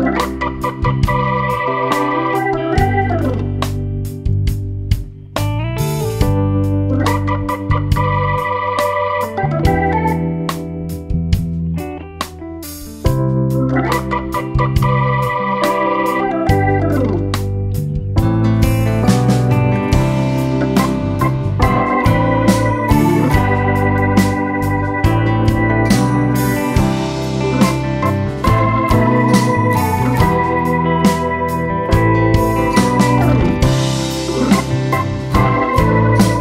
Bye.